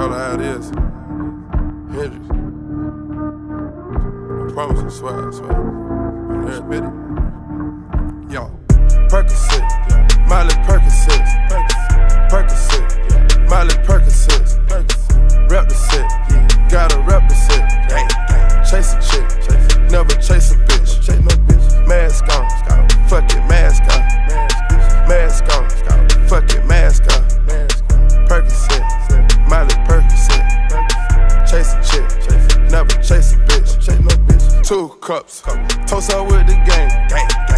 How it is. Hendrix. I promise you, swear, I swear. On every it. Yo, Percocet, Miley Percocet, Percocet, Miley Percocet. Rep the set, gotta set, Chase a chick, never chase a chasing shit. Never chase a bitch. Two cups. Toast up with the game.